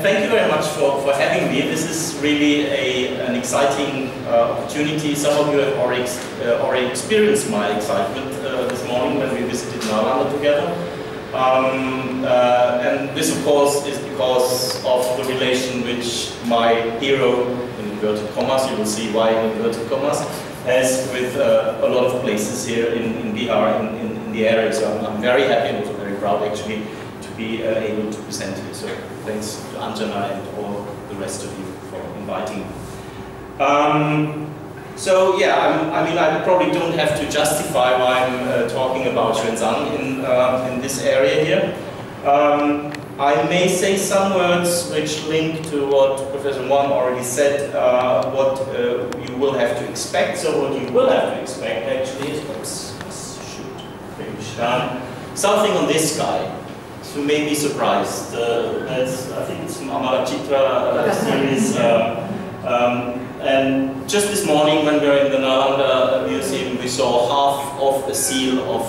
thank you very much for, for having me. This is really a, an exciting uh, opportunity. Some of you have already, uh, already experienced my excitement uh, this morning when we visited Nalanda together. Um, uh, and this, of course, is because of the relation which my hero, in inverted commas, you will see why in inverted commas, has with uh, a lot of places here in, in Bihar, in, in, in the area. So I'm, I'm, very happy and also very proud, actually, be uh, able to present here. So thanks to Anjana and all the rest of you for inviting me. Um, so yeah, I'm, i mean, I probably don't have to justify why I'm uh, talking about Xuanzang in, uh, in this area here. Um, I may say some words which link to what Professor Wang already said, uh, what uh, you will have to expect. So what you will have to expect actually is, oops, shoot, finish down, something on this guy. So you may be surprised. Uh, that's, I think it's Amar Chitra uh, series. Um, um, and just this morning when we were in the Nalanda Museum, we saw half of a seal of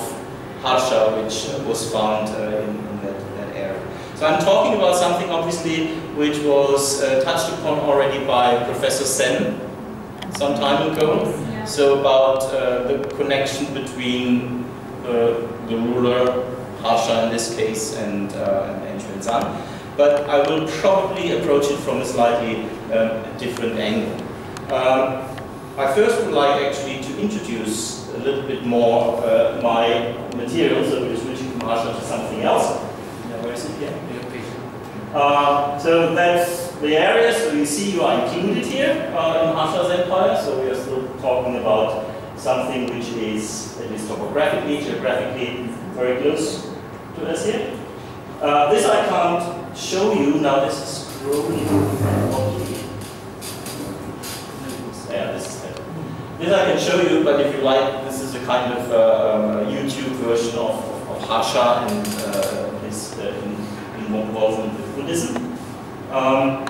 Harsha, which was found uh, in, in that, that, area. So I'm talking about something, obviously, which was uh, touched upon already by Professor Sen some time ago. Yeah. So about uh, the connection between the ruler, Harsha in this case, and, uh, and Xuanzang. But I will probably approach it from a slightly um, different angle. Um, I first would like actually to introduce a little bit more uh, my materials, so we're switching from Harsha to something else. Yeah, where is it here? Uh, so that's the area, so you see you are included here uh, in Harsha's empire, so we are still talking about something which is at least topographically, geographically very close to us here. Uh, this I can't show you, now this is scrolling yeah, this is it. This I can show you, but if you like, this is a kind of uh, um, YouTube version of, of, of Harsha and uh, his uh, in, involvement with Buddhism. Um,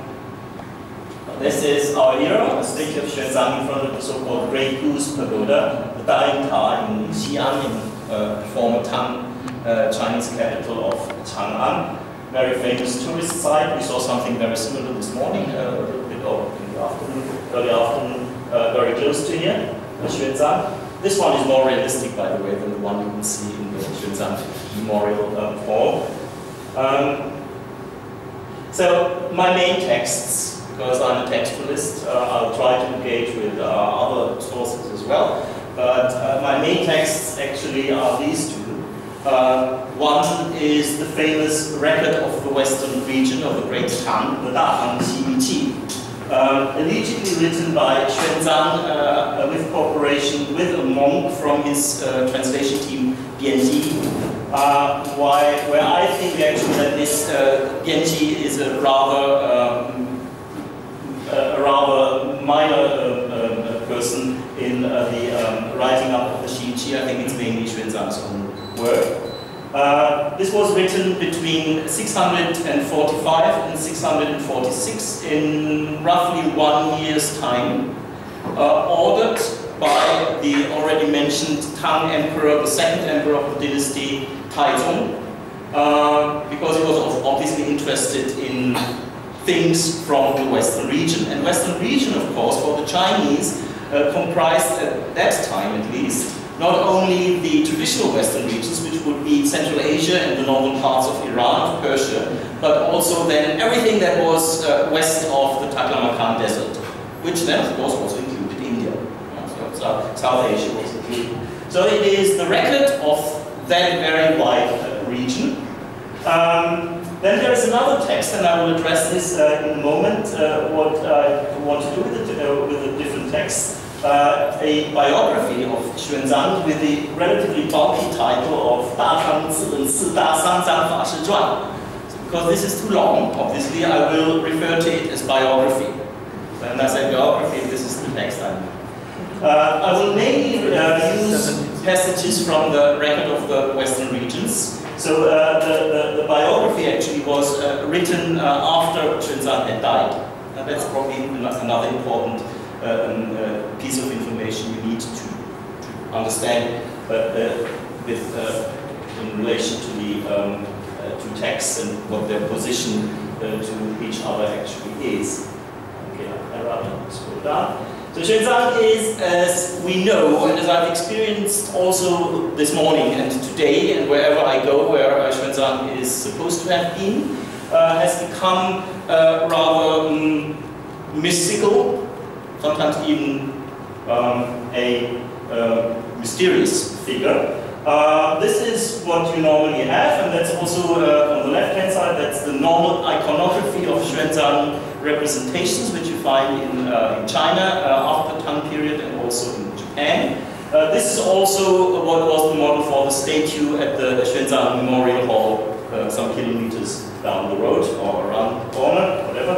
this is our hero, a statue of Xuanzang in front of the so-called Great Goose Pagoda, the Dayan Ta in Xi'an, in uh, former Tang, uh, Chinese capital of Chang'an. Very famous tourist site. We saw something very similar this morning, uh, a little bit in the afternoon, early afternoon uh, very close to here, Xuanzang. This one is more realistic, by the way, than the one you will see in the Xuanzang Memorial uh, Hall. Um, so my main texts, because I'm a textualist, uh, I'll try to engage with uh, other sources as well. But uh, my main texts actually are these two. Uh, one is the famous record of the western region of the Great Tang, the Da Tang Xi Qi, um, allegedly written by Xuanzang uh, with cooperation with a monk from his uh, translation team, Bianji. Uh, why, where I think actually that this uh, is a rather, um, a rather minor uh, uh, person in uh, the um, writing up of the Ji. I think it's mainly Xuanzang's own Uh, this was written between 645 and 646 in roughly one year's time, uh, ordered by the already mentioned Tang Emperor, the second emperor of the dynasty, Taizong, uh, because he was obviously interested in things from the Western region. And Western region, of course, for the Chinese, uh, comprised at that time at least, not only the traditional Western regions, which would be Central Asia and the northern parts of Iran, Persia, but also then everything that was uh, west of the Taklamakan Desert, which then, of course, also included India. So South Asia was included. So it is the record of that very wide uh, region. Um, then there is another text, and I will address this uh, in a moment, uh, what I want to do with, it, uh, with the different texts uh, a biography of Xuanzang with the relatively bulky title of Da Shang Zi Si Da Sang Fa Shi Zhuan. because this is too long, obviously, I will refer to it as biography. When I say biography, this is the next time. Uh, I will mainly uh, use passages from the record of the Western regions. So uh, the, the, the, biography actually was uh, written uh, after Xuanzang had died. And that's probably another important piece of information you need to, to understand uh, with, in relation to the um, to texts and what their position uh, to each other actually is. Okay, I rather scroll down. So Xuanzang is, as we know, and as I've experienced also this morning and today, and wherever I go where uh, Xuanzang is supposed to have been, uh, has become uh, rather um, mystical, sometimes even um, a uh, mysterious figure. Uh, this is what you normally have, and that's also uh, on the left-hand side, that's the normal iconography of Xuanzang representations, which you find in, uh, in China uh, after the Tang period and also in Japan. Uh, this is also what was the model for the statue at the Xuanzang Memorial Hall, some kilometers down the road or around the corner, whatever.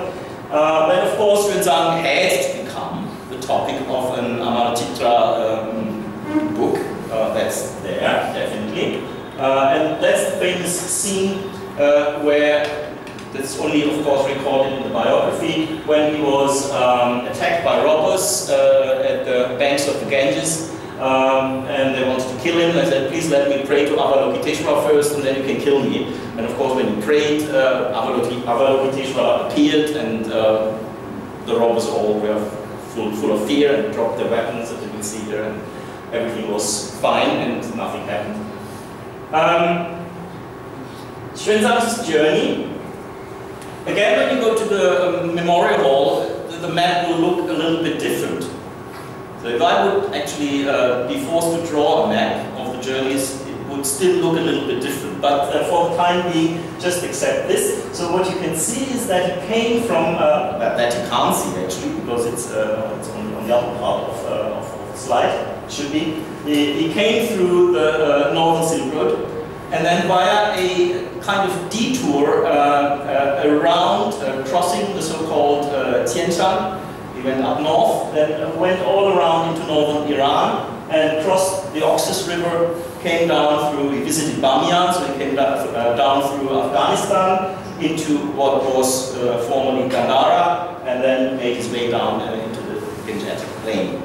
Then, of course, Xuanzang had the topic of an Amar Chitra um, book. Uh, that's there, definitely. and that's the famous scene where that's only, of course, recorded in the biography when he was um, attacked by robbers uh, at the banks of the Ganges. Um, and they wanted to kill him. I said, please let me pray to Avalokiteshvara first, and then you can kill me. And of course, when he prayed, uh, Avalokiteshvara appeared, and uh, the robbers all were full, full of fear and dropped their weapons, as you can see here, and everything was fine, and nothing happened. Um, journey Again, when you go to the um, memorial hall, the, the, map will look a little bit different. So if I would actually uh, be forced to draw a map of the journeys, would still look a little bit different. But uh, for the time being, just accept this. So what you can see is that he came from, uh, that, you can't see actually, because it's, uh, it's on, on, the upper part of, uh, of, the slide, it should be. He, he came through the uh, northern Silk Road, and then via a kind of detour uh, around, crossing the so-called uh, Tian Shan. He went up north, then went all around into northern Iran, and crossed the Oxus River, came down through, he visited Bamiyan, so he came down, uh, down through Afghanistan into what was uh, formerly Gandhara, and then made his way down into the Gangetic Plain.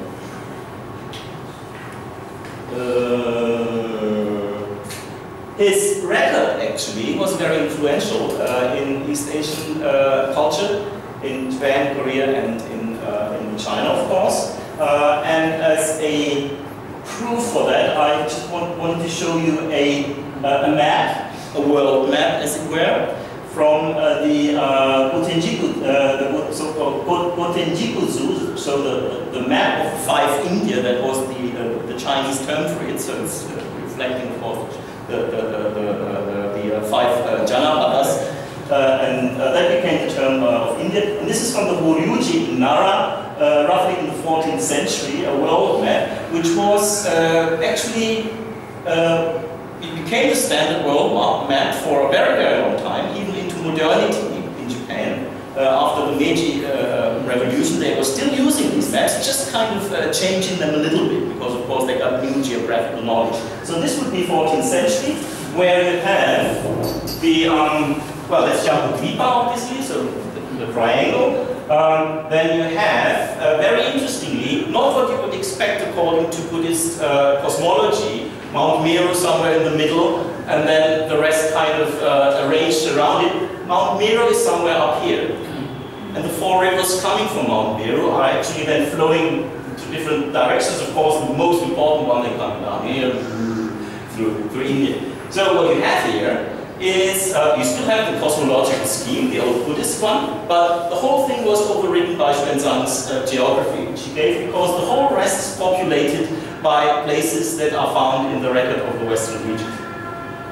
His record, actually, was very influential uh, in East Asian uh, culture, in Japan, Korea, and in, uh, in China, of course. Uh, and as a proof for that, I just want, wanted to show you a, uh, a map, a world map, as it were, from uh, the uh, Gotenjiku, uh, the so-called Gotenjiku Zu, so the, the map of five India, that was the, uh, the Chinese term for it, so it's reflecting, of course, the, the, the, the, uh, five uh, Janapadas. Uh, and that became the term of India. And this is from the Horyuji in Nara, roughly in the 14th century, a world map, which was actually it became the standard world map for a very, very long time, even into modernity in Japan. Uh, after the Meiji uh, revolution, they were still using these maps, just kind of uh, changing them a little bit, because of course they got new geographical knowledge. So this would be 14th century, where you have the, um, well, that's Jambudvipa, obviously, so the, the triangle. Um, then you have, uh, very interestingly, not what you would expect according to Buddhist uh, cosmology, Mount Meru somewhere in the middle, and then the rest kind of uh, arranged around it. Mount Meru is somewhere up here and the four rivers coming from Mount Meru are actually then flowing to different directions. Of course, the most important one they come down here through, through India. So what you have here is, uh, you still have the cosmological scheme, the old Buddhist one, but the whole thing was overridden by Xuanzang's uh, geography, which he gave because the whole rest is populated by places that are found in the record of the Western region.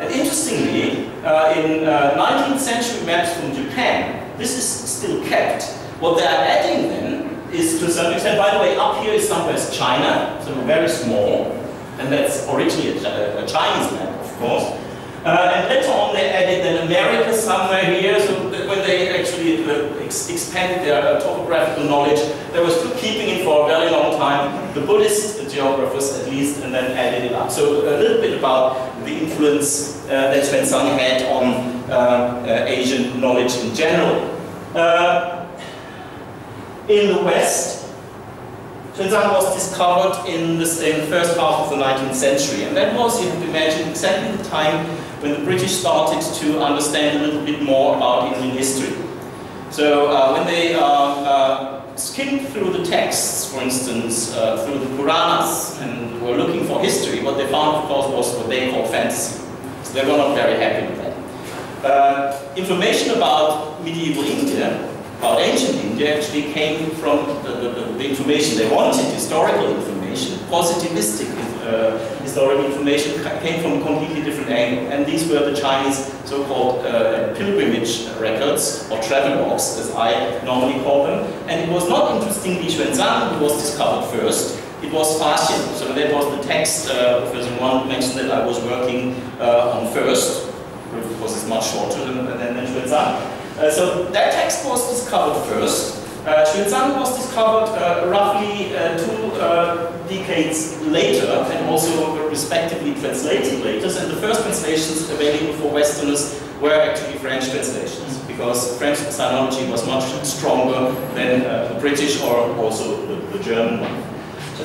And interestingly, uh, in 19th uh, century maps from Japan, this is still kept. What they are adding then is to some extent, by the way, up here is somewhere China, so very small, and that's originally a, a Chinese map, of course. Uh, and later on they added then America somewhere here, so when they actually uh, ex expanded their uh, topographical knowledge, they were still keeping it for a very long time, the Buddhist geographers at least, and then added it up. So a little bit about the influence that Xuanzang had on Asian knowledge in general. In the West, Xuanzang was discovered in, this, in the first half of the 19th century, and that was, you have to imagine, exactly the time when the British started to understand a little bit more about Indian history. So uh, when they um, uh, skimmed through the texts, for instance, uh, through the Puranas, and were looking for history, what they found, of course, was what they call fantasy. So they were not very happy with that. Uh, information about medieval India, about ancient India, actually came from the, the, the information they wanted, historical information, positivistic uh, historical information came from a completely different angle. And these were the Chinese so-called uh, pilgrimage records, or travel logs, as I normally call them. And it was not interestingly Xuanzang who was discovered first. It was Faxian. So that was the text, uh, Professor Wang mentioned that I was working uh, on first, because it's much shorter than, than, than Xuanzang. Uh, so that text was discovered first. Uh, was discovered uh, roughly uh, two uh, decades later and also respectively translated later. And the first translations available for Westerners were actually French translations because French sinology was much stronger than uh, the British or also the, the German one.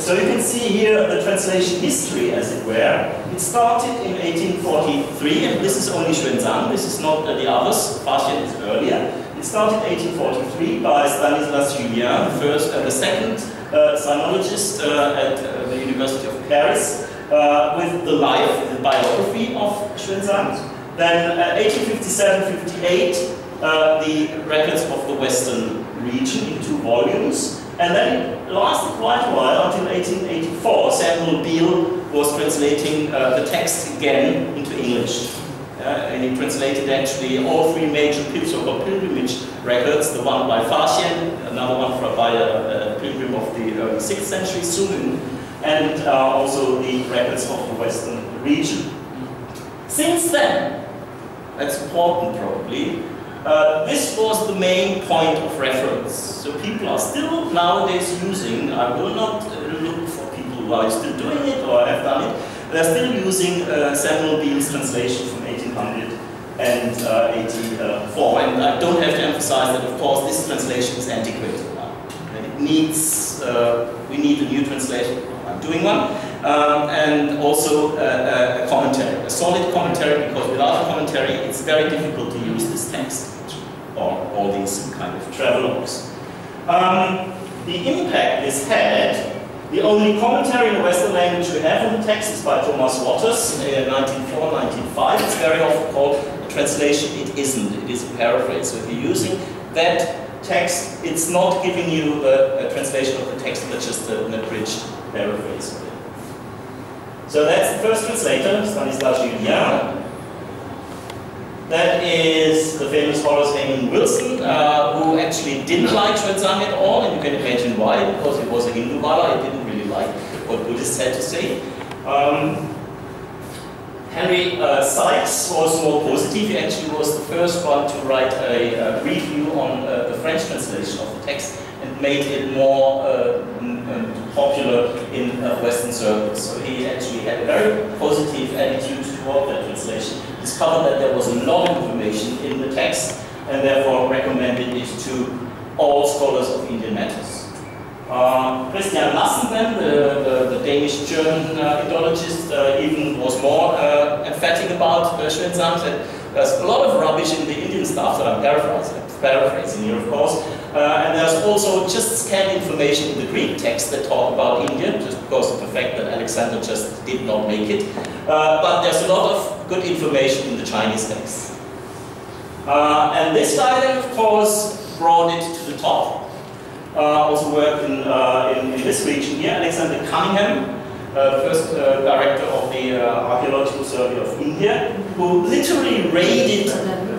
So you can see here the translation history, as it were. It started in 1843, and this is only Xuanzang, this is not uh, the others, Faxian is earlier. It started in 1843 by Stanislas Julien, the first and the second uh, sinologist uh, at uh, the University of Paris, uh, with the life, the biography of Xuanzang. Then 1857-58, uh, the records of the Western region in two volumes. And then it lasted quite a while until 1884. Samuel Beal was translating uh, the text again into English. Uh, and he translated actually all three major pilgrimage records, the one by Faxian, another one by a, a, pilgrim of the early 6th century, Songyun, and uh, also the records of the western region. Since then, that's important probably, uh, this was the main point of reference. So people are still nowadays using, I will not uh, look for people who are still doing it or have done it, they're still using uh, Samuel Beal's translation from 1884. And I don't have to emphasize that, of course, this translation is antiquated. It needs, uh, we need a new translation. I'm doing one. Um, and also uh, a commentary, a solid commentary, because without a commentary, it's very difficult to use this text, or all these kind of travelogues. Um, the impact this had the only commentary in the Western language we have on the text is by Thomas Watters in uh, 1904-1905. It's very often called a translation. It isn't. It is a paraphrase. So if you're using that text, it's not giving you a, a translation of the text, but just an abridged paraphrase. So that's the first translator, Stanislas Julien. That is the famous Horace Wilson, uh, who actually didn't like Xuanzang at all, and you can imagine why, because he was a Hindu Wala, he didn't really like what Buddhists had to say. Um, Henry uh, Sykes was more positive. He actually was the first one to write a, a review on uh, the French translation of the text and made it more uh, popular in uh, Western circles. So he actually had a very positive attitude toward that translation. Discovered that there was a lot of information in the text and therefore recommended it to all scholars of Indian matters. Uh, Christian Lassen, the, the, the Danish-German uh, Indologist, uh, even was more uh, emphatic about uh, there's a lot of rubbish in the Indian stuff that I'm paraphrasing, paraphrasing here, of course, uh, and there's also just scant information in the Greek text that talk about India, just because of the fact that Alexander just did not make it. Uh, but there's a lot of good information in the Chinese text. Uh, and this guy of course, brought it to the top uh, also worked in, uh, in, in, this region here. Alexander Cunningham, uh, first director of the Archaeological Survey of India, who literally raided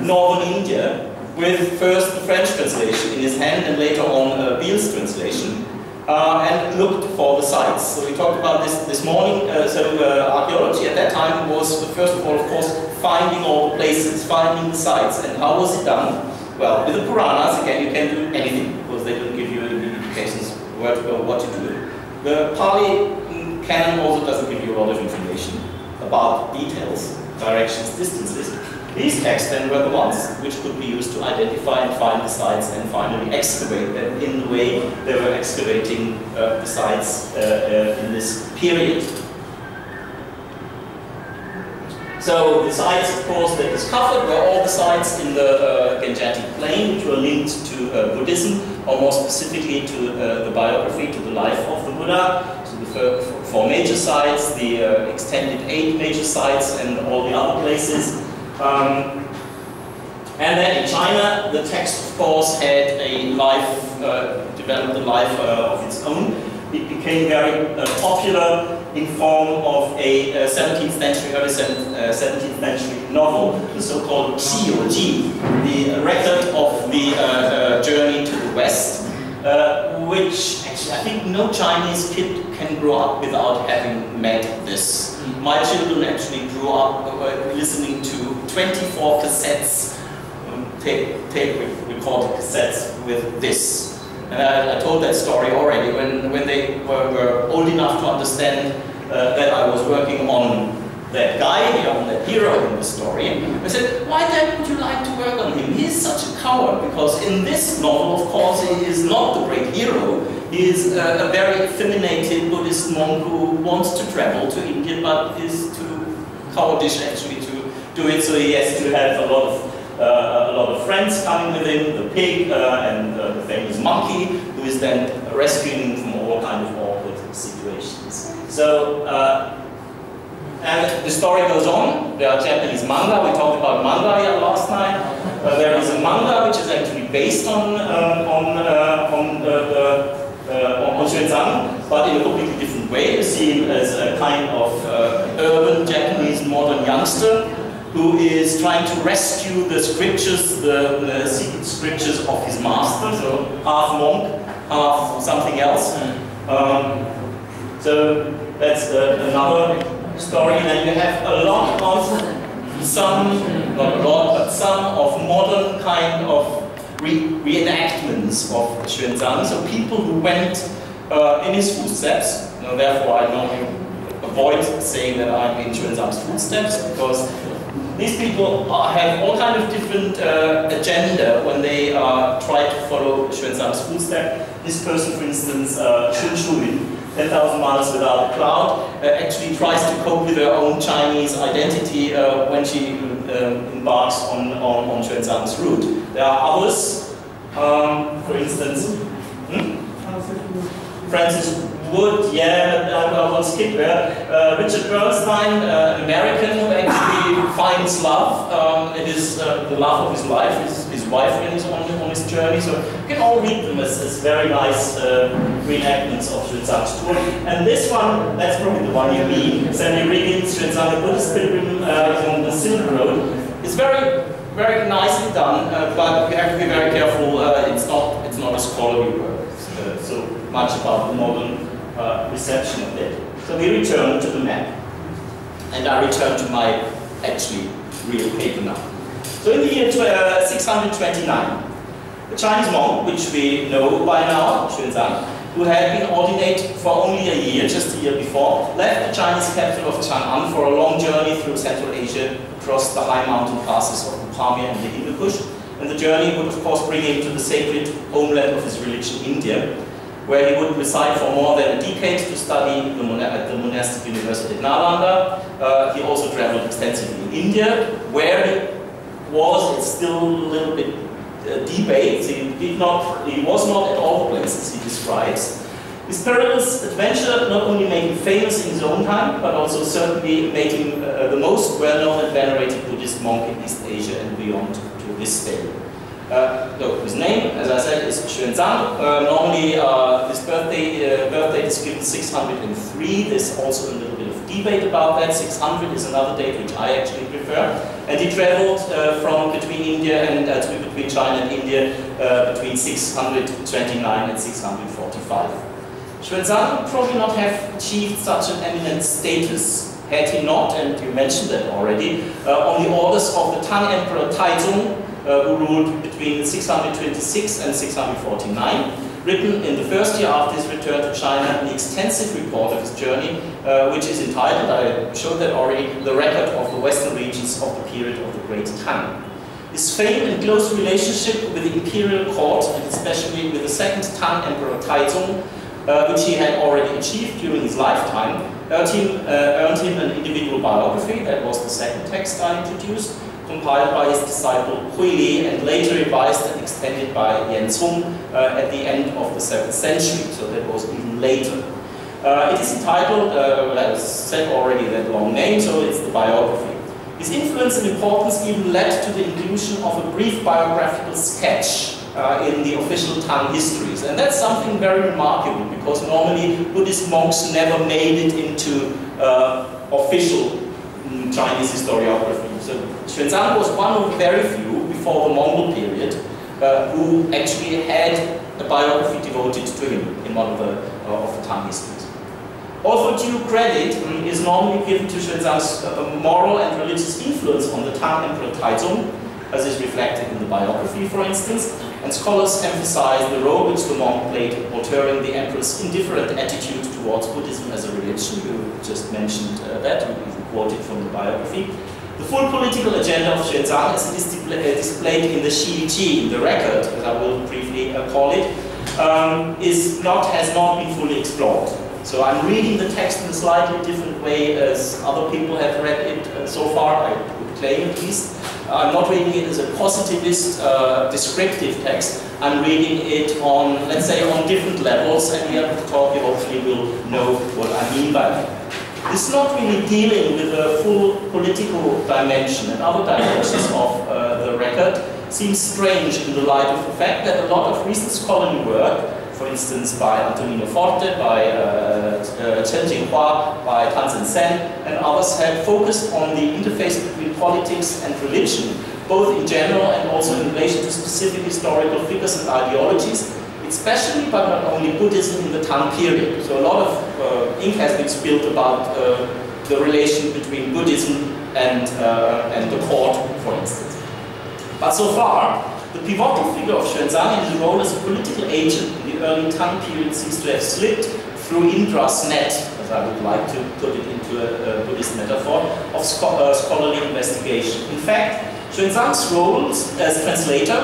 northern India with first the French translation in his hand and later on uh, Beal's translation, uh, and looked for the sites. So we talked about this this morning. Uh, so archaeology at that time was, first of all, of course, finding all the places, finding the sites. And how was it done? Well, with the Puranas, again, you can do anything because they don't give you any indications where to go, what to do. The Pali canon also doesn't give you a lot of information about details, directions, distances. These texts then were the ones which could be used to identify and find the sites and finally excavate them in the way they were excavating uh, the sites uh, uh, in this period. So the sites, of course, that discovered were all the sites in the uh, Gangetic Plain, which were linked to uh, Buddhism, or more specifically to uh, the biography, to the life of the Buddha. So the four major sites, the uh, extended eight major sites, and all the other places. Um, and then in China, the text, of course, had a life, uh, developed a life uh, of its own. It became very popular in form of a uh, 17th century, early 17th uh, century novel, the so-called Ji, the record of the uh, uh, journey to the west, which actually I think no Chinese kid can grow up without having met this. My children actually grew up listening to 24 cassettes, um, tape, tape recorded cassettes with this. And I, I, told that story already when, when they were, were old enough to understand uh, that I was working on that guy, on that hero in the story. I said, why then would you like to work on him? He is such a coward, because in this novel, of course, he is not the great hero. He is a, a very effeminated Buddhist monk who wants to travel to India, but is too cowardish actually to do it, so he has to have a lot of uh, a lot of friends coming with him, the pig uh, and uh, the famous monkey, who is then rescuing him from all kind of awkward situations. So, and the story goes on. There are Japanese manga. We talked about manga last night. Uh, there is a manga which is actually based on um, on uh, on the uh, on but in a completely different way. You see him as a kind of urban Japanese modern youngster who is trying to rescue the scriptures, the, the secret scriptures of his master, so half monk, half something else. Um, so that's uh, another story. Then you have a lot of some, not a lot, but some of modern kind of re reenactments of Xuanzang. So people who went uh, in his footsteps. Now, therefore, I normally avoid saying that I'm in Xuanzang's footsteps because these people have all kind of different uh, agenda when they uh, try to follow Xuanzang's footsteps. This person, for instance, uh, Sun Shuyun, 10,000 miles without a cloud, uh, actually tries to cope with her own Chinese identity uh, when she um, embarks on, on, on Xuanzang's route. There are others, um, for instance, hmm? Francis Wood, yeah, I will skip there. Uh, Richard Bernstein, uh, American, who actually finds love. Um, it is uh, the love of his life, his, his wife he's on, on his journey. So you can all read them as, as very nice uh, reenactments of Xuanzang's tour. And this one, that's probably the one you mean. Sandy Xuanzang, the Buddhist pilgrim uh, on the Silk Road. It's very, very nicely done, uh, but you have to be very careful. Uh, it's not, it's not a scholarly work. so much about the modern uh, reception of it. So we return to the map. And I return to my actually real paper now. So in the year uh, 629, the Chinese monk, which we know by now, Xuanzang, who had been ordinate for only a year, just a year before, left the Chinese capital of Chang'an for a long journey through Central Asia, across the high mountain passes of the Pamir and the Hindu Kush, and the journey would of course bring him to the sacred homeland of his religion, India, where he would reside for more than a decade to study at the monastic university at Nalanda. Uh, he also traveled extensively in India, where he was, it's still a little bit uh, debate, he, did not, he was not at all the places he describes. His perilous adventure not only made him famous in his own time, but also certainly made him uh, the most well-known and venerated Buddhist monk in East Asia and beyond to this day. Uh, no, his name, as I said, is Xuanzang. Uh, normally, uh, his birthday, uh, birthday is given 603. There's also a little bit of debate about that. 600 is another date which I actually prefer. And he traveled uh, from between India and uh, between China and India between 629 and 645. Xuanzang would probably not have achieved such an eminent status had he not, and you mentioned that already, on the orders of the Tang Emperor Taizong, who ruled between 626 and 649, written in the first year after his return to China, the extensive report of his journey, uh, which is entitled, I showed that already, The Record of the Western Regions of the Period of the Great Tang. His fame and close relationship with the imperial court, and especially with the second Tang Emperor Taizong, uh, which he had already achieved during his lifetime, earned him, uh, earned him an individual biography, that was the second text I introduced, compiled by his disciple Hui Li and later revised and extended by Yan Cong uh, at the end of the 7th century, so that was even later. Uh, it is entitled, uh, as said already, that long name, so it's the biography. His influence and importance even led to the inclusion of a brief biographical sketch uh, in the official Tang histories. And that's something very remarkable because normally Buddhist monks never made it into uh, official mm, Chinese historiography. So Xuanzang was one of very few before the Mongol period uh, who actually had a biography devoted to him in one of the, uh, of the Tang histories. Also due credit mm, is normally given to Xuanzang's uh, moral and religious influence on the Tang Emperor Taizong, as is reflected in the biography, for instance, and scholars emphasize the role which the monk played in altering the emperor's indifferent attitude towards Buddhism as a religion. You just mentioned uh, that, you quoted from the biography. The full political agenda of Xuanzang, as it is displayed in the Xi the record, as I will briefly uh, call it, um, is not, has not been fully explored. So I'm reading the text in a slightly different way as other people have read it uh, so far, I would claim at least. I'm not reading it as a positivist, uh, descriptive text. I'm reading it on, let's say, on different levels, and the talk you hopefully will know what I mean by that. This not really dealing with the full political dimension. And other dimensions of uh, the record seems strange in the light of the fact that a lot of recent scholarly work, for instance by Antonino Forte, by uh, uh, Chen Jinhua, by Tansen Sen, and others have focused on the interface between politics and religion, both in general and also in relation to specific historical figures and ideologies, especially but not only Buddhism in the Tang period. So a lot of uh, ink has been spilled about uh, the relation between Buddhism and, uh, and the court, for instance. But so far, the pivotal figure of Xuanzang in his role as a political agent in the early Tang period seems to have slipped through Indra's net, as I would like to put it into a, a Buddhist metaphor, of scho uh, scholarly investigation. In fact, Xuanzang's roles as translator,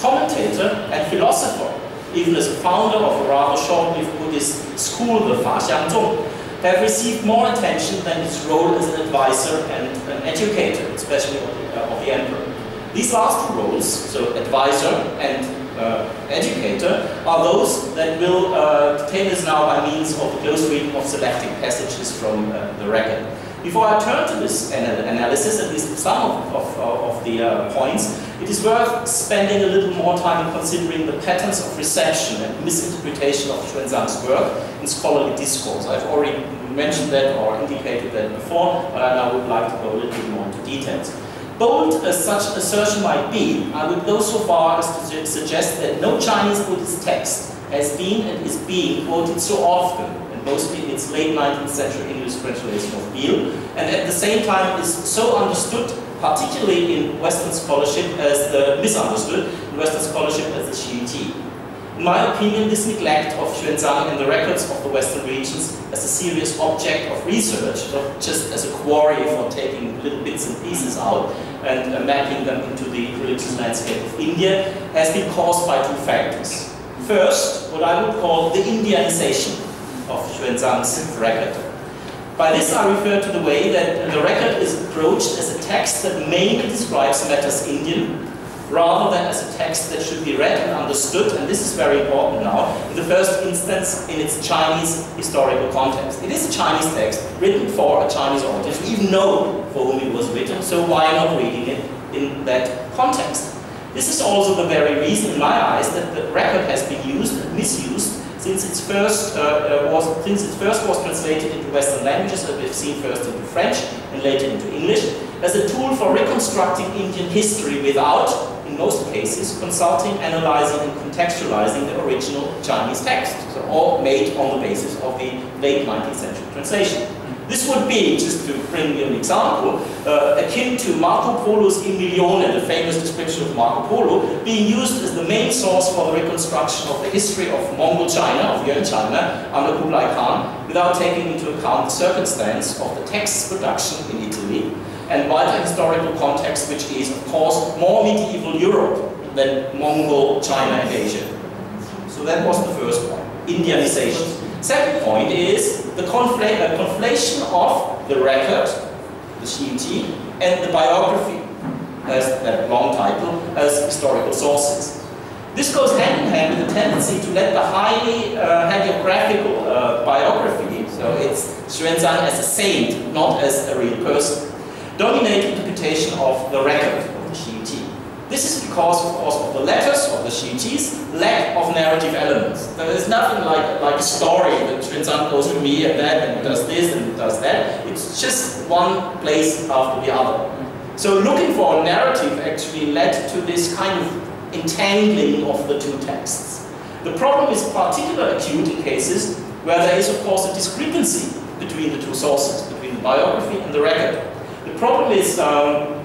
commentator, and philosopher, even as a founder of a rather short-lived Buddhist school, the Fa Xiang Zong, have received more attention than his role as an advisor and an educator, especially of the, uh, of the emperor. These last two roles, so advisor and uh, educator, are those that will uh, detain us now by means of the close reading of selected passages from uh, the record. Before I turn to this analysis, at least some of, of, of the uh, points, it is worth spending a little more time in considering the patterns of reception and misinterpretation of Xuanzang's work in scholarly discourse. I've already mentioned that or indicated that before, but I now would like to go a little bit more into details. Bold as such assertion might be, I would go so far as to suggest that no Chinese Buddhist text has been and is being quoted so often mostly in its late 19th century English translation of Beal, and at the same time is so understood, particularly in Western scholarship as the misunderstood in Western scholarship as the Xi In my opinion, this neglect of Xuanzang and the records of the Western regions as a serious object of research, not just as a quarry for taking little bits and pieces out and uh, mapping them into the religious landscape of India, has been caused by two factors. First, what I would call the Indianization of Xuanzang's record. By this I refer to the way that the record is approached as a text that mainly describes matters Indian, rather than as a text that should be read and understood, and this is very important now, in the first instance in its Chinese historical context. It is a Chinese text, written for a Chinese audience, we even know for whom it was written, so why not reading it in that context? This is also the very reason, in my eyes, that the record has been used and misused since its first uh, uh, was since its first was translated into Western languages, as we've seen first into French and later into English, as a tool for reconstructing Indian history without, in most cases, consulting, analyzing, and contextualizing the original Chinese text. So all made on the basis of the late 19th century translation. This would be, just to bring you an example, uh, akin to Marco Polo's Il Milione, the famous description of Marco Polo, being used as the main source for the reconstruction of the history of Mongol China, of Yuan China, under Kublai Khan, without taking into account the circumstance of the text's production in Italy, and wider historical context, which is, of course, more medieval Europe than Mongol China and Asia. So that was the first point, Indianization. Second point is the uh, conflation of the record, the Xiyu ji, and the biography, as that long title, as historical sources. This goes hand in hand with the tendency to let the highly uh, hagiographical uh, biography, so it's Xuanzang as a saint, not as a real person, dominate interpretation of the record of the Xiyu ji. This is because, of course, of the letters of the Shiutis, lack of narrative elements. There is nothing like, like a story that Xuanzang goes to me and that and does this and does that. It's just one place after the other. So looking for a narrative actually led to this kind of entangling of the two texts. The problem is particularly acute in cases where there is, of course, a discrepancy between the two sources, between the biography and the record. The problem is um,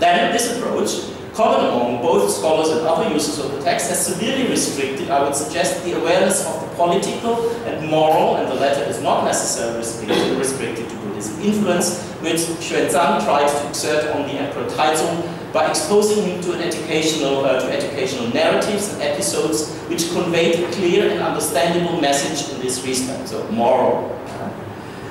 that this approach, common among both scholars and other users of the text, has severely restricted, I would suggest, the awareness of the political and moral, and the latter is not necessarily restricted, restricted to Buddhist influence, which Xuanzang tried to exert on the Emperor Taizong by exposing him to educational, uh, to educational narratives and episodes which conveyed a clear and understandable message in this respect, so moral.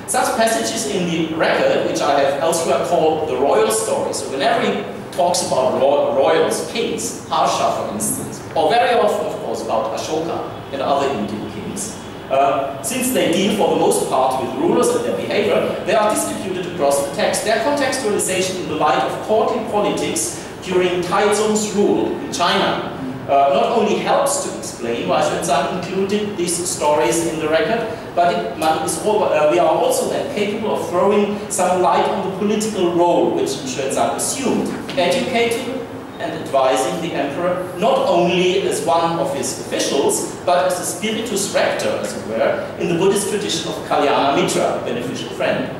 Such passages in the record, which I have elsewhere called the royal story, so whenever he talks about ro royals, kings, Harsha for instance, or very often of course about Ashoka and other Indian kings, uh, since they deal for the most part with rulers and their behavior, they are distributed across the text. Their contextualization in the light of courtly politics during Taizong's rule in China uh, not only helps to explain why Xuanzang included these stories in the record, but it, uh, we are also then capable of throwing some light on the political role which Xuanzang assumed, educating and advising the emperor not only as one of his officials, but as a spiritus rector, as it were, in the Buddhist tradition of Kalyana Mitra, beneficial friend.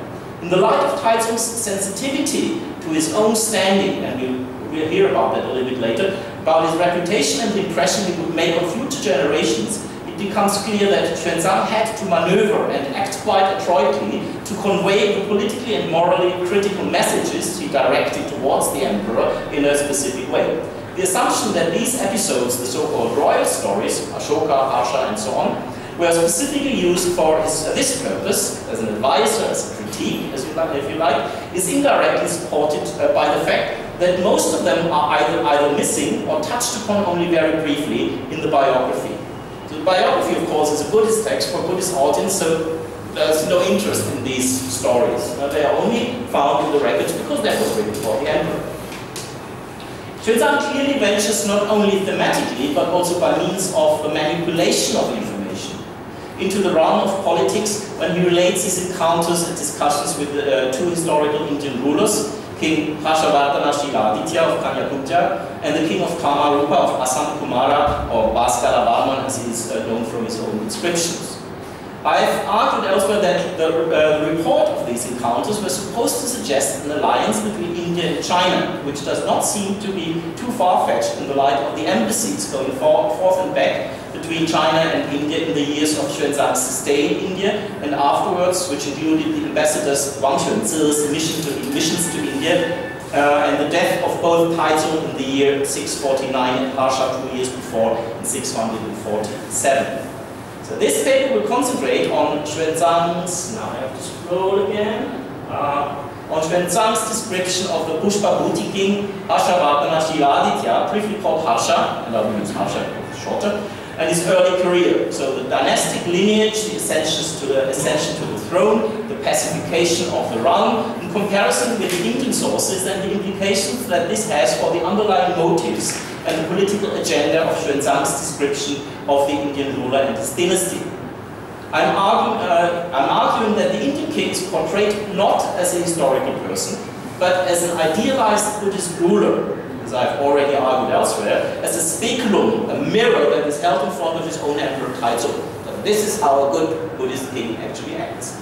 In the light of Taizong's sensitivity to his own standing, and we'll, we'll hear about that a little bit later, about his reputation and the impression he would make on future generations, it becomes clear that Xuanzang had to maneuver and act quite adroitly to convey the politically and morally critical messages he directed towards the emperor in a specific way. The assumption that these episodes, the so-called royal stories, Ashoka, Harsha, and so on, were specifically used for his, uh, this purpose, as an advisor, as a critique, as you like, if you like, is indirectly supported uh, by the fact that most of them are either, either missing or touched upon only very briefly in the biography. The biography, of course, is a Buddhist text for Buddhist audience, so there's no interest in these stories. Now, they are only found in the records because that was written for the emperor. Xuanzang clearly ventures not only thematically, but also by means of the manipulation of information into the realm of politics when he relates his encounters and discussions with uh, two historical Indian rulers, King Harshavardhana Shiladitya of Kanyakubja and the king of Kamarupa of Assam Kumara or Bhaskara Varman as he is uh, known from his own inscriptions. I've argued elsewhere that the uh, report of these encounters was supposed to suggest an alliance between India and China, which does not seem to be too far-fetched in the light of the embassies going forth and back between China and India in the years of Xuanzang's stay in India and afterwards, which included the ambassadors Wang Xuance's mission to, missions to India uh, and the death of both Taizong in the year 649 and Harsha two years before in 647. So this paper will concentrate on Xuanzang's, now I have to scroll again, uh, on Xuanzang's description of the Pushpabhuti king Harshavardhana Shiladitya, briefly called Harsha, and I'll use Harsha shorter, and his early career. So the dynastic lineage, the ascension to the, ascension to the throne, the pacification of the realm, in comparison with the Indian sources and the implications that this has for the underlying motives and the political agenda of Xuanzang's description of the Indian ruler and his dynasty. I'm arguing, uh, I'm arguing that the Indian king is portrayed not as a historical person, but as an idealized Buddhist ruler as I've already argued elsewhere, as a speculum, a mirror that is held in front of his own emperor Taizong. This is how a good Buddhist king actually acts.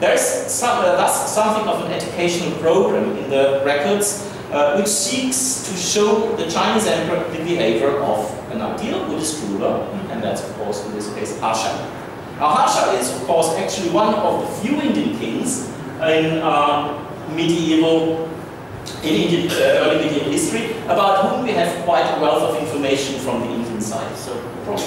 There's some, uh, thus something of an educational program in the records uh, which seeks to show the Chinese emperor the behavior of an ideal Buddhist ruler, and that's of course in this case Harsha. Now Harsha is of course actually one of the few Indian kings in uh, medieval in Indian, uh, early medieval history about whom we have quite a wealth of information from the Indian side. So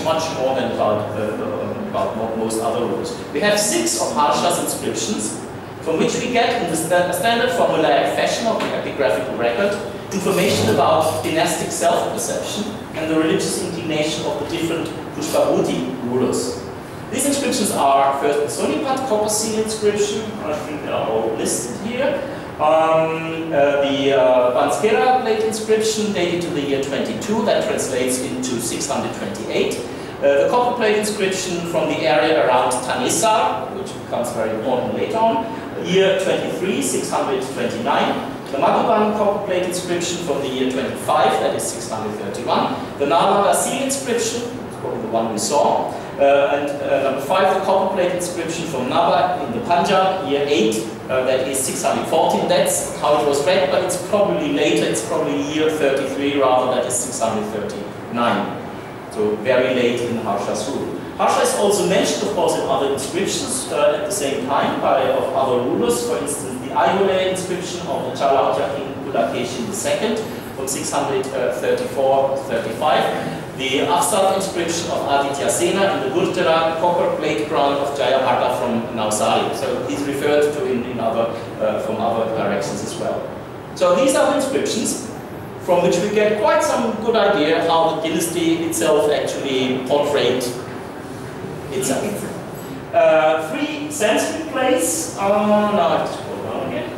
much more than about, uh, about most other rulers. We have six of Harsha's inscriptions, from which we get in the st standard formulaic fashion of the epigraphical record information about dynastic self-perception and the religious inclination of the different Pushpabhuti rulers. These inscriptions are first the Sonipat copper seal inscription, I think they are all listed here. Um, uh, the uh, Banskhera plate inscription dated to the year 22, that translates into 628. Uh, the copper plate inscription from the area around Thanesar, which becomes very important later on, year 23, 629. The Madhuban copper plate inscription from the year 25, that is 631. The Nalanda seal inscription, probably the one we saw. Uh, and uh, number 5, the copper plate inscription from Nabha in the Punjab, year 8, uh, that is 614. That's how it was read, but it's probably later, it's probably year 33 rather, that is 639. So very late in Harsha's rule. Harsha is also mentioned, of course, in other inscriptions uh, at the same time by of other rulers. For instance, the Aihole inscription of the Chalukya king Pulakeshin II from 634-35. The Aphsad inscription of Aditya Sena in the Gurjara copper plate crown of Jayabhata from Navsari. So he's referred to in, in other, uh, from other directions as well. So these are the inscriptions from which we get quite some good idea how the dynasty itself actually portrayed itself. Uh, three Sanskrit plays, uh, now I have to scroll again.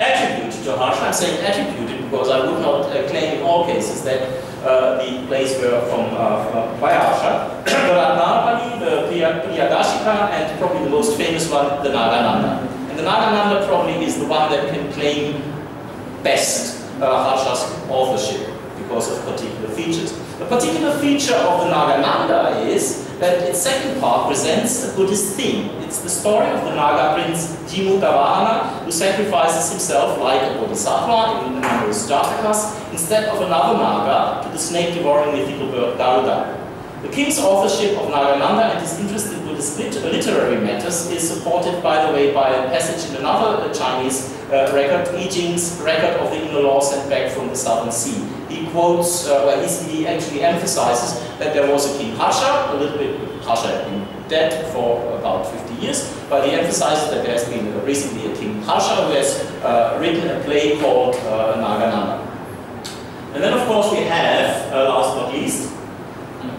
Attributed to Harsha, I'm saying attributed because I would not uh, claim in all cases that the place were from, uh, from by Harsha. the Ratnavali, the Priyadarshika, and probably the most famous one, the Nagananda. And the Nagananda probably is the one that can claim best uh, Harsha's authorship because of particular features. A particular feature of the Nagananda is that its second part presents a Buddhist theme. It's the story of the Naga prince Jimutavahana who sacrifices himself like a bodhisattva in the numerous Jatakas instead of another Naga to the snake-devouring mythical bird Garuda. The king's authorship of Nagananda and his interest in Buddhist lit literary matters is supported, by the way, by a passage in another uh, Chinese uh, record, I Ching's record of the inner law sent back from the southern sea. He quotes, uh, well, he actually emphasizes that there was a king Harsha, a little bit, Harsha had been dead for about 50 years, but he emphasizes that there has been recently a king Harsha who has uh, written a play called uh, Nagananda. And then, of course, we have, uh, last but not least,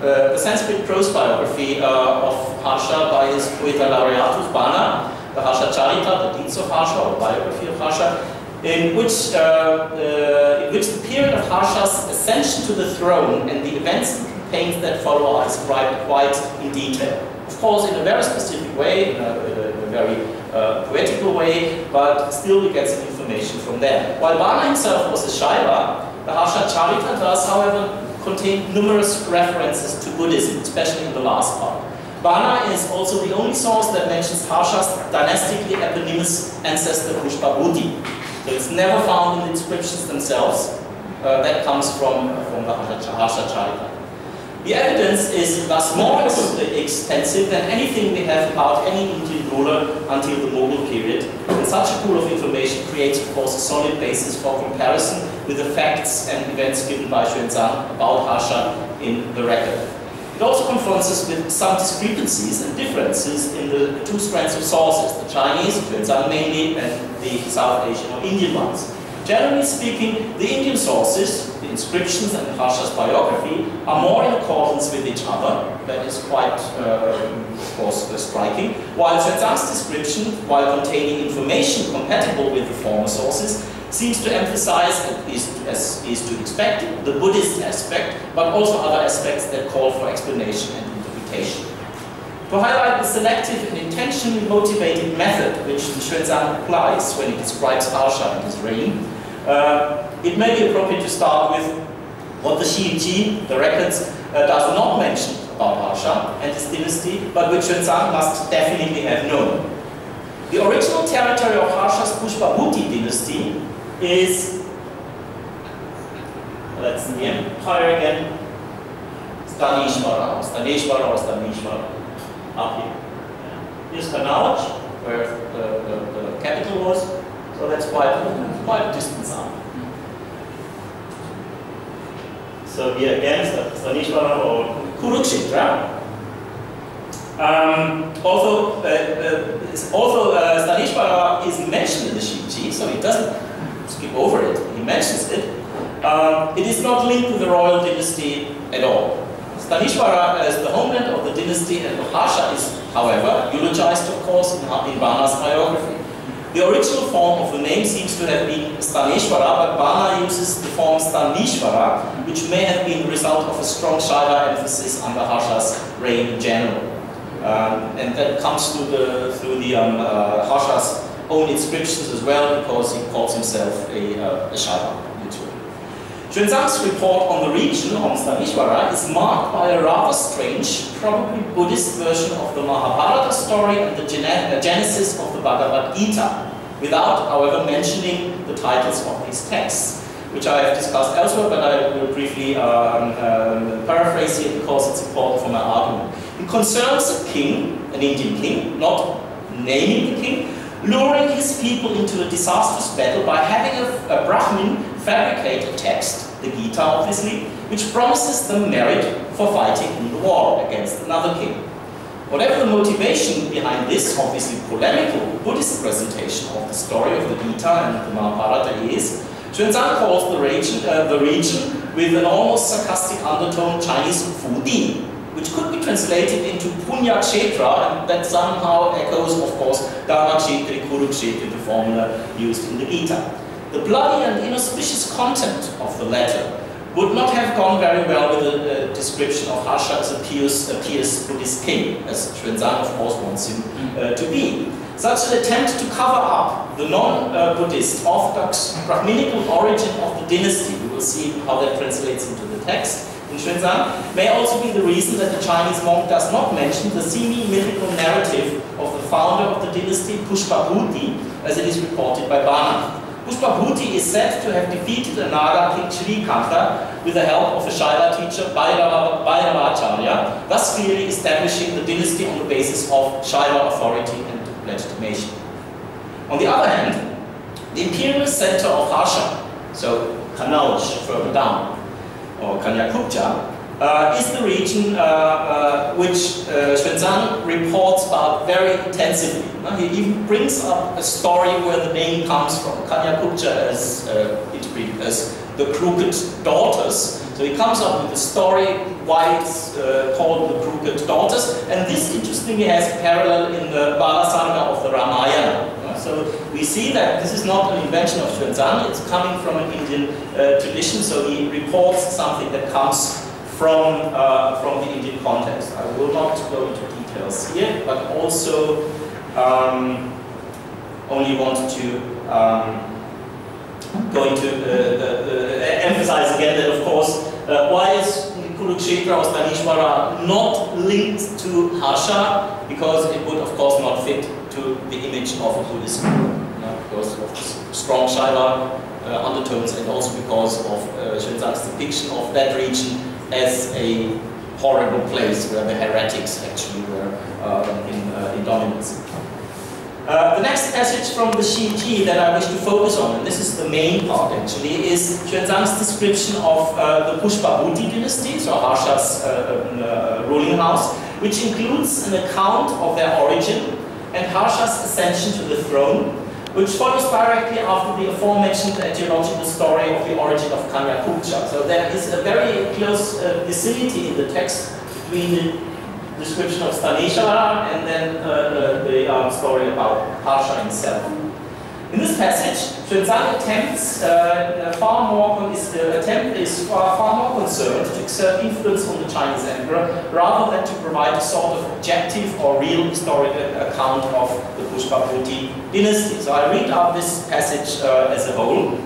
uh, the Sanskrit prose biography uh, of Harsha by his poeta laureatus Bana, the Harsha Charita, the deeds of Harsha, or biography of Harsha, in which, uh, uh, in which the period of Harsha's ascension to the throne and the events and campaigns that follow are described quite in detail. Of course, in a very specific way, in a, in a, very uh, poetical way, but still we get some information from there. While Bana himself was a Shaiva, the Harsha Charita does, however, contain numerous references to Buddhism, especially in the last part. Bana is also the only source that mentions Harsha's dynastically eponymous ancestor Pushpabhuti. It's never found in the inscriptions themselves. Uh, that comes from, from the Harsha Charita. The evidence is thus more extensive than anything we have about any Indian ruler until the Mughal period, and such a pool of information creates, of course, a solid basis for comparison with the facts and events given by Xuanzang about Harsha in the record. It also confronts us with some discrepancies and differences in the two strands of sources, the Chinese, Xuanzang mainly, and the South Asian or Indian ones. Generally speaking, the Indian sources, the inscriptions and Harsha's biography, are more in accordance with each other. That is quite, uh, of course, uh, striking. While Xuanzang's description, while containing information compatible with the former sources, seems to emphasize, least as is to expect, the Buddhist aspect, but also other aspects that call for explanation and interpretation. To highlight the selective and intentionally motivated method which Xuanzang applies when he describes Harsha and his reign, uh, it may be appropriate to start with what the Xi the records, uh, does not mention about Harsha and his dynasty, but which Xuanzang must definitely have known. The original territory of Harsha's Pushpabhuti dynasty is, let's empire again, Stanishvara, Stanishvara or Stanishvara, up here. Here's Kannauj, where the, the, the, capital was, so that's quite, quite a distance out. So here again, Stanishvara or Kurukshetra. Um, also, uh, uh, also uh, Stanishvara is mentioned in the Xiyu ji, so it doesn't skip over it, he mentions it. Um, it is not linked to the royal dynasty at all. Stanishvara as the homeland of the dynasty and Harsha is, however, eulogized of course in, in Bana's biography. The original form of the name seems to have been Stanishvara, but Bana uses the form Stanishvara, which may have been the result of a strong Shaiva emphasis under Harsha's reign in general. Um, and that comes through the, through the um, uh, own inscriptions as well, because he calls himself a, uh, a Shaiva. Xuanzang's report on the region, on Stanishvara, is marked by a rather strange, probably Buddhist version of the Mahabharata story and the genesis of the Bhagavad Gita, without, however, mentioning the titles of these texts which I have discussed elsewhere, but I will briefly um, um, paraphrase here because it's important for my argument. It concerns a king, an Indian king, not naming the king, luring his people into a disastrous battle by having a, a Brahmin fabricate a text, the Gita obviously, which promises them merit for fighting in the war against another king. Whatever the motivation behind this obviously polemical Buddhist presentation of the story of the Gita and the Mahabharata is, Xuanzang calls the region, uh, the region with an almost sarcastic undertone Chinese Fudi, which could be translated into Punya Kshetra, and that somehow echoes, of course, Dharma Kshetri, Kurukshetri, the formula used in the Gita. The bloody and inauspicious content of the letter would not have gone very well with the a description of Harsha as a pious, a pious Buddhist king, as Xuanzang, of course, wants him uh, to be. Such an attempt to cover up the non-Buddhist, orthodox, Brahminical origin of the dynasty, we will see how that translates into the text in Xuanzang, may also be the reason that the Chinese monk does not mention the semi-mythical narrative of the founder of the dynasty, Pushpabhuti, as it is reported by Bana. Pushpabhuti is said to have defeated a Naga king Shrikanta with the help of a Shaiva teacher, Bhairavacharya, thus clearly establishing the dynasty on the basis of Shaiva authority and legitimation. On the other hand, the imperial center of Harsha, so Kanauj further down, or Kanyakubja, uh, is the region uh, uh, which uh, Xuanzang reports about very intensively. Uh, he even brings up a story where the name comes from. Kanyakubja as uh, interpreted as the crooked daughters. So he comes up with a story why it's called the crooked daughters, and this interestingly has a parallel in the Balasarga of the Ramayana. So we see that this is not an invention of Xuanzang, it's coming from an Indian uh, tradition, so he reports something that comes from, uh, from the Indian context. I will not go into details here, but also um, only want to um, going to uh, emphasize again that, of course, uh, why is Kurukshetra or Stanishvara not linked to Harsha? Because it would, of course, not fit to the image of a because of strong Shaiva uh, undertones and also because of uh, Xuanzang's depiction of that region as a horrible place where the heretics actually were uh, in, uh, in dominance. Uh, the next passage from the Shiji that I wish to focus on, and this is the main part actually, is Xuanzang's description of uh, the Pushpabhuti dynasty, so Harsha's uh, ruling house, which includes an account of their origin and Harsha's ascension to the throne, which follows directly after the aforementioned etiological story of the origin of Kanyakubja. So there is a very close uh, vicinity in the text between the description of Stanishvara and then uh, the, the um, story about Harsha himself. In this passage, Xuanzang attempts uh, far more is the attempt is far, far more concerned to exert influence on the Chinese emperor rather than to provide a sort of objective or real historical account of the Pushpabhuti dynasty. So I read out this passage uh, as a whole,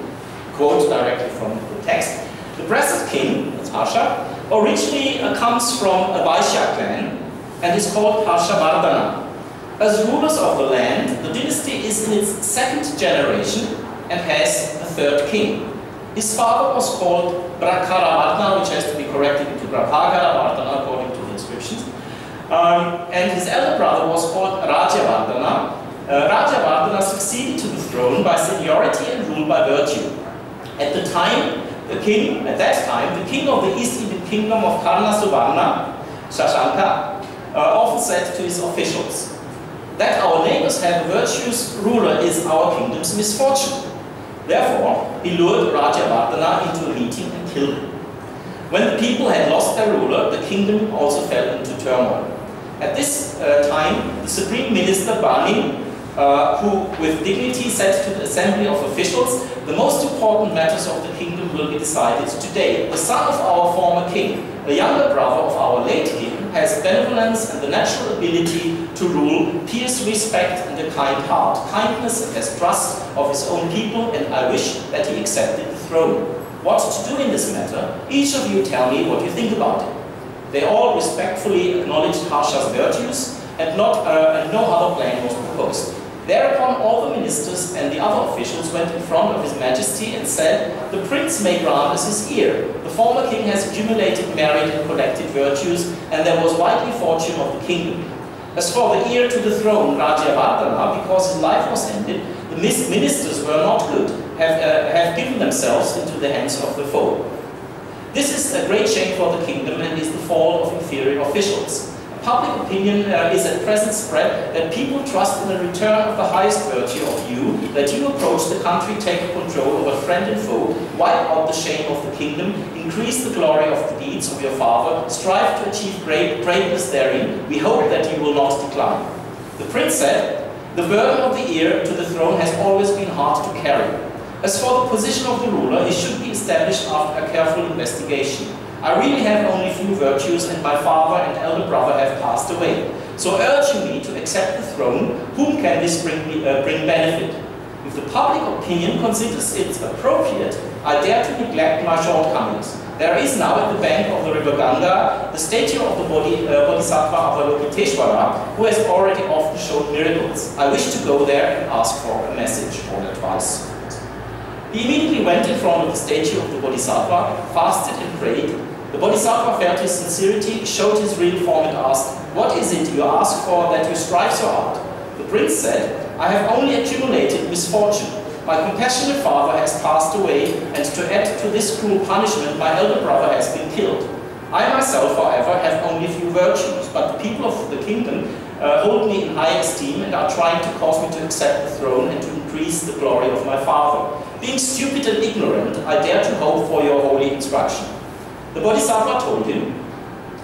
quote directly from the text. The present king, that's Harsha, originally uh, comes from a Vaishya clan and is called Harshavardhana. As rulers of the land, the dynasty is in its second generation and has a third king. His father was called Brakaravartana, which has to be corrected into Brahagaravartana according to the inscriptions. Um, and his elder brother was called Rajavardhana. Uh, Rajavardhana succeeded to the throne by seniority and ruled by virtue. At the time the king, at that time, the king of the East Indian kingdom of Karnasuvarna, Shashanka, uh, often said to his officials, that our neighbors have a virtuous ruler is our kingdom's misfortune. Therefore, he lured Rajavardhana into a meeting and killed him. When the people had lost their ruler, the kingdom also fell into turmoil. At this uh, time, the supreme minister Bani, uh, who with dignity said to the assembly of officials, the most important matters of the kingdom will be decided today. The son of our former king, the younger brother of our late king, has benevolence and the natural ability to rule, pierce respect and a kind heart, kindness and has trust of his own people, and I wish that he accepted the throne. What to do in this matter? Each of you tell me what you think about it. They all respectfully acknowledged Harsha's virtues, and, not, uh, and no other plan was proposed. Thereupon all the ministers and the other officials went in front of his majesty and said, The prince may grant us his ear. The former king has accumulated merit and collected virtues, and there was widely fortune of the kingdom. As for the heir to the throne, Rajavardhana, because his life was ended, the ministers were not good, have, uh, have given themselves into the hands of the foe. This is a great shame for the kingdom and is the fall of inferior officials. Public opinion uh, is at present spread that people trust in the return of the highest virtue of you, that you approach the country, take control over friend and foe, wipe out the shame of the kingdom, increase the glory of the deeds of your father, strive to achieve great greatness therein. We hope that you will not decline. The prince said, the burden of the heir to the throne has always been hard to carry. As for the position of the ruler, it should be established after a careful investigation. I really have only few virtues, and my father and elder brother have passed away. So urging me to accept the throne, whom can this bring, me, uh, bring benefit? If the public opinion considers it appropriate, I dare to neglect my shortcomings. There is now at the bank of the river Ganga the statue of the Bodhi, uh, Bodhisattva Avalokiteshvara, who has already often shown miracles. I wish to go there and ask for a message or advice. He immediately went in front of the statue of the Bodhisattva, fasted and prayed. The Bodhisattva felt his sincerity, showed his real form and asked, What is it you ask for that you strive so hard? The prince said, I have only accumulated misfortune. My compassionate father has passed away, and to add to this cruel punishment, my elder brother has been killed. I myself, however, have only a few virtues, but the people of the kingdom uh, hold me in high esteem and are trying to cause me to accept the throne and to increase the glory of my father. Being stupid and ignorant, I dare to hope for your holy instruction. The Bodhisattva told him,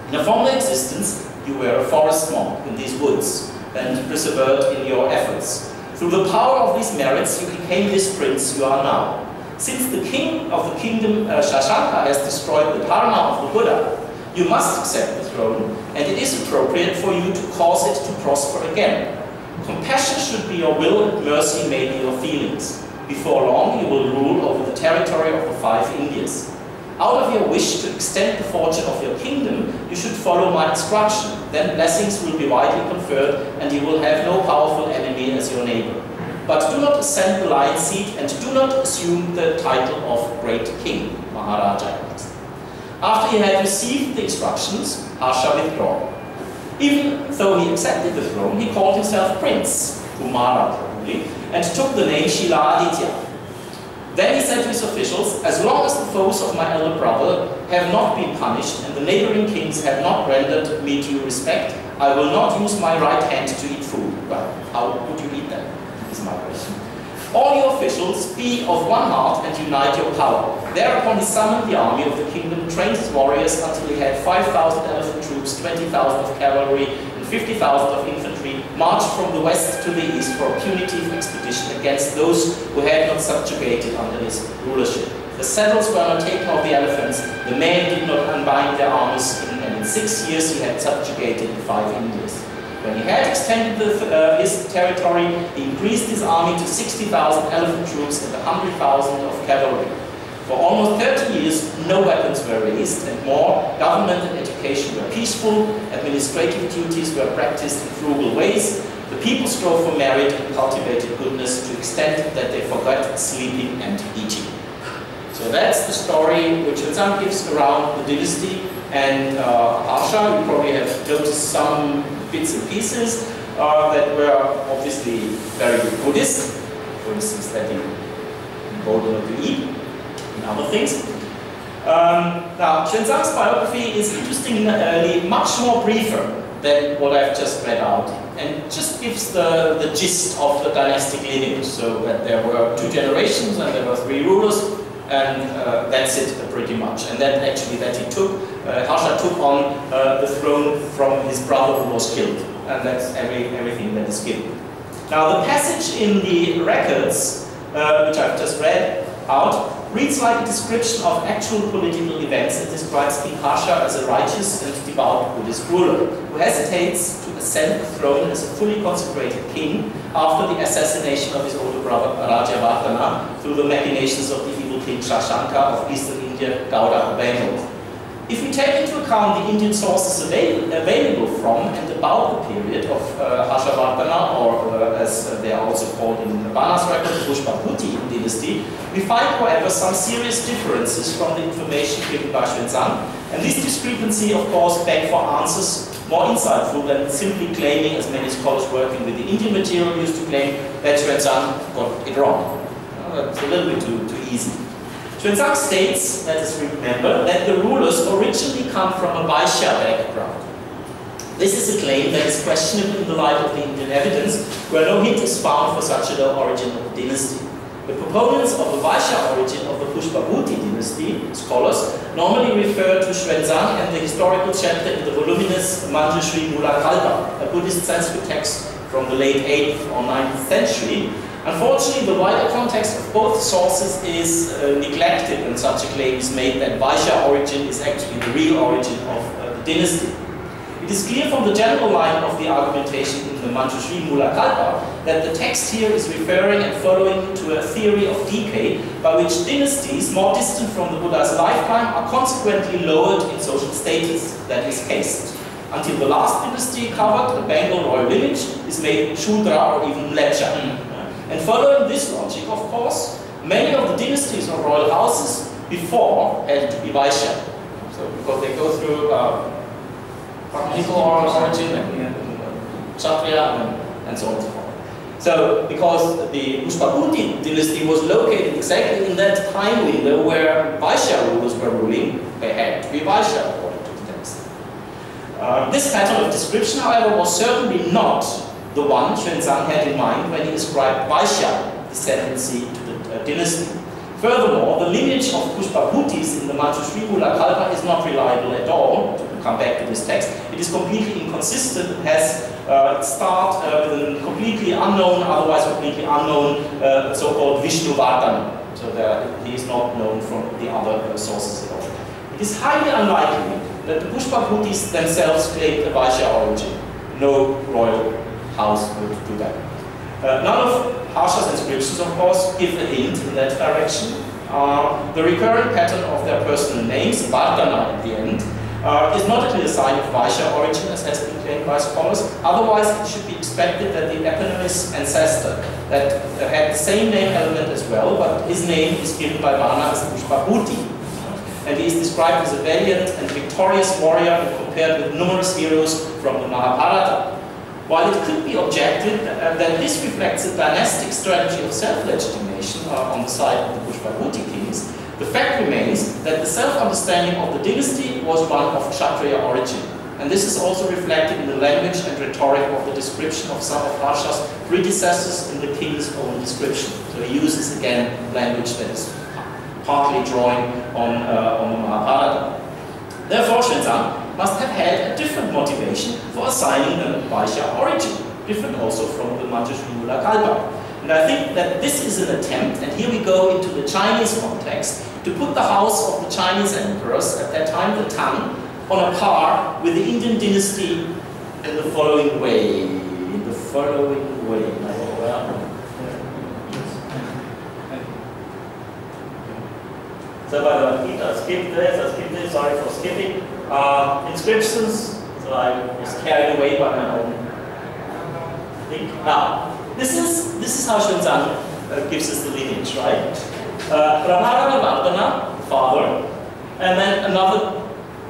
In a former existence, you were a forest monk in these woods and persevered in your efforts. Through the power of these merits, you became this prince you are now. Since the king of the kingdom uh, Shashanka has destroyed the Dharma of the Buddha, you must accept the throne, and it is appropriate for you to cause it to prosper again. Compassion should be your will, and mercy may be your feelings. Before long, you will rule over the territory of the five Indias. Out of your wish to extend the fortune of your kingdom, you should follow my instruction. Then blessings will be widely conferred, and you will have no powerful enemy as your neighbor. But do not ascend the lion seat, and do not assume the title of Great King, Maharaja. After he had received the instructions, Harsha withdrew. Even though he accepted the throne, he called himself Prince, Kumara probably, and took the name Shila Aditya. Then he said to his officials, as long as the foes of my elder brother have not been punished and the neighboring kings have not rendered me due respect, I will not use my right hand to eat food. Well, how would you eat that? Is my question. All your officials be of one heart and unite your power. Thereupon he summoned the army of the kingdom, trained his warriors until he had 5,000 elephant troops, 20,000 of cavalry, 50,000 of infantry, marched from the west to the east for a punitive expedition against those who had not subjugated under his rulership. The saddles were not taken off the elephants, the men did not unbind their arms, and in six years he had subjugated five Indias. When he had extended the, uh, his territory, he increased his army to 60,000 elephant troops and 100,000 of cavalry. For almost 30 years, no weapons were raised, and more, government and education were peaceful, administrative duties were practiced in frugal ways, the people strove for merit and cultivated goodness to the extent that they forgot sleeping and eating. So that's the story which Xuanzang gives around the dynasty and uh. You probably have noticed some bits and pieces uh, that were obviously very Buddhist, for instance, that you vote not to eat and other things. Um, now, Xuanzang's biography is interestingly much more briefer than what I've just read out, and just gives the, the gist of the dynastic lineage. So that there were two generations and there were three rulers, and uh, that's it pretty much. And then actually that he took, uh, Harsha took on uh, the throne from his brother who was killed, and that's every, everything that is given. Now the passage in the records, uh, which I've just read out, reads like a description of actual political events and describes King Harsha as a righteous and devout Buddhist ruler who hesitates to ascend the throne as a fully consecrated king after the assassination of his older brother Rajavardhana through the machinations of the evil king Shashanka of eastern India, Gauda, Bengal. If we take into account the Indian sources avail available from and about the period of uh, Harshavardhana, or uh, as uh, they are also called in the Banas record, the Pushpabhuti dynasty, we find, however, some serious differences from the information given by Xuanzang, and this discrepancy, of course, begs for answers more insightful than simply claiming, as many scholars working with the Indian material used to claim, that Xuanzang got it wrong. Uh, it's a little bit too, too easy. Xuanzang states, let us remember, that the rulers originally come from a Vaishya background. This is a claim that is questionable in the light of the Indian evidence, where no hint is found for such a origin of the dynasty. The proponents of the Vaishya origin of the Pushpabhuti dynasty, scholars, normally refer to Xuanzang and the historical chapter in the voluminous Manjushri Mulakalpa, a Buddhist Sanskrit text from the late 8th or 9th century, Unfortunately, the wider context of both sources is uh, neglected when such a claim is made that Vaishya origin is actually the real origin of uh, the dynasty. It is clear from the general line of the argumentation in the Manjushri Mulakalpa that the text here is referring and following to a theory of decay by which dynasties more distant from the Buddha's lifetime are consequently lowered in social status, that is caste. Until the last dynasty covered, the Bengal royal lineage is made Shudra or even Lepcha. And following this logic, of course, many of the dynasties or royal houses before had to be Vaishya. So because they go through uh, political origin and Kshatriya and, and so on and so forth. So because the Pushpabhuti dynasty was located exactly in that time window where Vaishya rulers were ruling, they had to be Vaishya according to the text. Uh, this pattern of description, however, was certainly not the one Xuanzang had in mind when he ascribed Vaishya descendancy to the uh, dynasty. Furthermore, the lineage of Pushpabhutis in the Manjushri Kalpa is not reliable at all, to come back to this text. It is completely inconsistent, it has uh, start uh, with a completely unknown, otherwise completely unknown, uh, so-called Vishnuvardhana. So that he is not known from the other uh, sources at all. It is highly unlikely that the Pushpabhutis themselves claimed a Vaishya origin. No royal house would do that. Uh, none of Harsha's inscriptions, of course, give a hint in that direction. Uh, the recurrent pattern of their personal names, Vardhana at the end, uh, is not a clear sign of Vaishya origin, as has been claimed by scholars. Otherwise, it should be expected that the eponymous ancestor that had the same name element as well, but his name is given by Bana as Pushpabhuti. And he is described as a valiant and victorious warrior and compared with numerous heroes from the Mahabharata. While it could be objected uh, that this reflects a dynastic strategy of self-legitimation uh, on the side of the Pushpabhuti kings, the fact remains that the self-understanding of the dynasty was one of Kshatriya origin. And this is also reflected in the language and rhetoric of the description of some of Harsha's predecessors in the king's own description. So he uses again language that is partly drawing on, uh, on the Mahabharata. Therefore, Xuanzang must have had a different motivation for assigning the Vaishya origin, different also from the Manjushri Kalpa. And I think that this is an attempt, and here we go into the Chinese context, to put the house of the Chinese emperors, at that time the Tang, on a par with the Indian dynasty in the following way. In the following way. So by the way, I skipped this, I skipped this, sorry for skipping. Uh, inscriptions, so I was carried away by my own thing. Now, this is this is how Xuanzang uh, gives us the lineage, right? Uh, Vardhana, father, and then another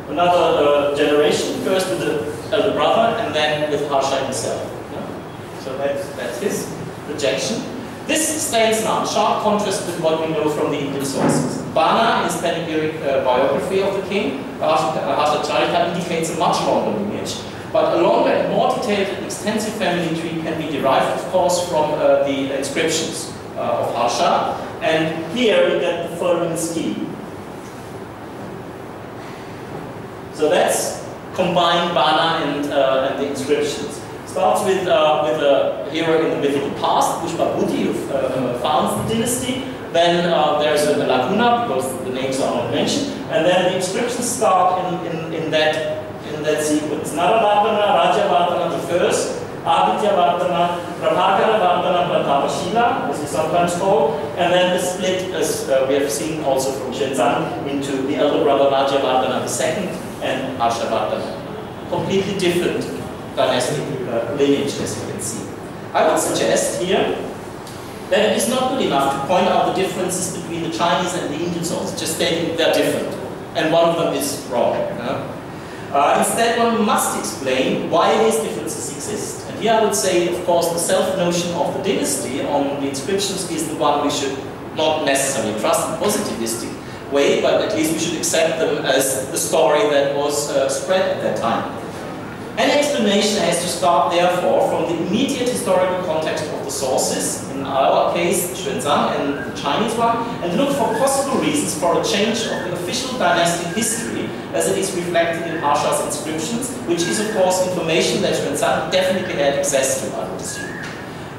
another uh, generation, first with the elder brother, and then with Harsha himself. Yeah? So that's that's his projection. This stands now in sharp contrast with what we know from the Indian sources. Bana, in his panegyric uh, biography of the king, Harsha indicates a much longer lineage. But a longer and more detailed and extensive family tree can be derived, of course, from uh, the inscriptions uh, of Harsha. And here we get the following scheme. So that's combined Bana and, uh, and the inscriptions. Starts with, uh, with a hero in the mythical past, Pushpabhuti, who uh, founds the dynasty. Then uh, there's a, lacuna, because the names are not mentioned. And then the inscriptions start in, in, in that in that sequence. Naravardhana, Rajavardhana the first, Aditya Vardhana, Prabhakara Vardhana, Pratapashila, as is sometimes called, and then the split, as uh, we have seen also from Xuanzang, into the elder brother Rajavardhana the second and Harshavardhana. Completely different dynastic uh, lineage, as you can see. I would suggest here that it is not good enough to point out the differences between the Chinese and the Indian sources, just stating they're different, and one of them is wrong. Uh, instead, one must explain why these differences exist. And here I would say, of course, the self-notion of the dynasty on the inscriptions is the one we should not necessarily trust in a positivistic way, but at least we should accept them as the story that was uh, spread at that time. Any explanation has to start, therefore, from the immediate historical context of the sources, in our case, Xuanzang and the Chinese one, and look for possible reasons for a change of the official dynastic history as it is reflected in Harsha's inscriptions, which is, of course, information that Xuanzang definitely had access to, I would assume.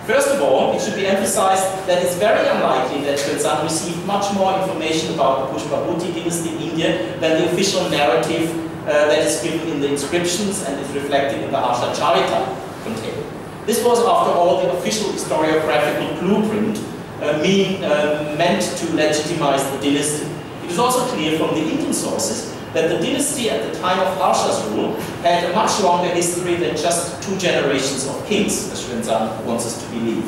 First of all, it should be emphasized that it's very unlikely that Xuanzang received much more information about the Pushpabhuti dynasty in India than the official narrative that is given in the inscriptions and is reflected in the Harsha Charita contain. This was, after all, the official historiographical blueprint uh, mean, uh, meant to legitimize the dynasty. It is also clear from the Indian sources that the dynasty at the time of Harsha's rule had a much longer history than just two generations of kings, as Xuanzang wants us to believe.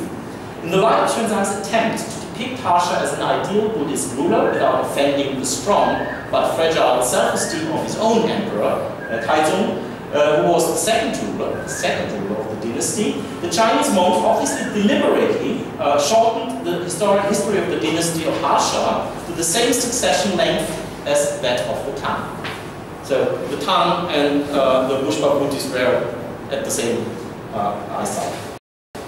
In the light of Xuanzang's attempt to depict Harsha as an ideal Buddhist ruler without offending the strong but fragile self-esteem of his own emperor, uh, Taizong, uh, who was the second ruler, the second ruler of the dynasty, the Chinese monk obviously deliberately uh, shortened the historic history of the dynasty of Harsha to the same succession length as that of the Tang. So the Tang and uh, the Pushpabhutis were at the same uh, eyesight.